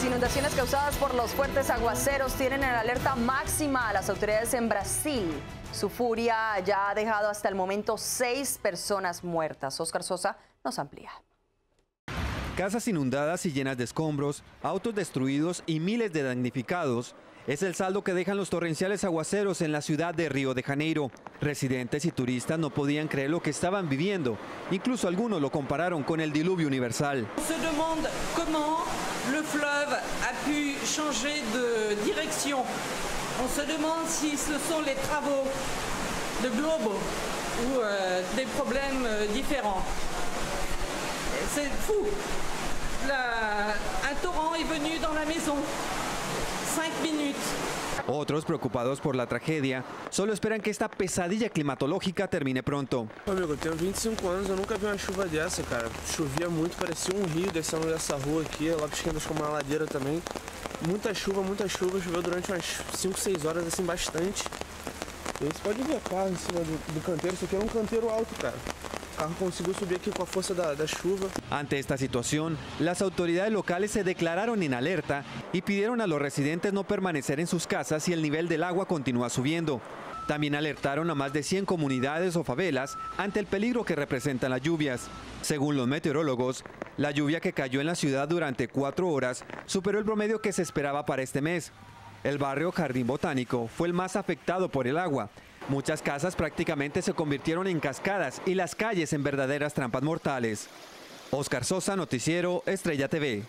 Las inundaciones causadas por los fuertes aguaceros tienen en alerta máxima a las autoridades en Brasil. Su furia ya ha dejado hasta el momento seis personas muertas. Oscar Sosa nos amplía. Casas inundadas y llenas de escombros, autos destruidos y miles de damnificados es el saldo que dejan los torrenciales aguaceros en la ciudad de Río de Janeiro. Residentes y turistas no podían creer lo que estaban viviendo. Incluso algunos lo compararon con el diluvio universal. se demande comment le fleuve a pu changer de direction. On se demande si ce sont les travaux de Globo ou euh, des problèmes euh, différents. C'est fou. La- un torrent est venu dans la maison. Cinq minutes. Otros, preocupados por la tragedia, solo esperan que esta pesadilla climatológica termine pronto. Amigo, eu tenho 25 anos, eu nunca vi uma chuva dessa, cara. Chovia muito, parecia um rio descendo dessa rua aqui, lá Quintas como uma ladeira também. Muita chuva, muita chuva, choveu durante umas 5, 6 horas, assim, bastante. E aí você pode ver carro em cima do, do canteiro, isso aqui era um canteiro alto, cara. Subir aqui com a força da, da chuva. Ante esta situación, las autoridades locales se declararon en alerta y pidieron a los residentes no permanecer en sus casas si el nivel del agua continúa subiendo. También alertaron a más de 100 comunidades o favelas ante el peligro que representan las lluvias. Según los meteorólogos, la lluvia que cayó en la ciudad durante cuatro horas superó el promedio que se esperaba para este mes. El barrio Jardín Botánico fue el más afectado por el agua. Muchas casas prácticamente se convirtieron en cascadas y las calles en verdaderas trampas mortales. Oscar Sosa, Noticiero Estrella TV.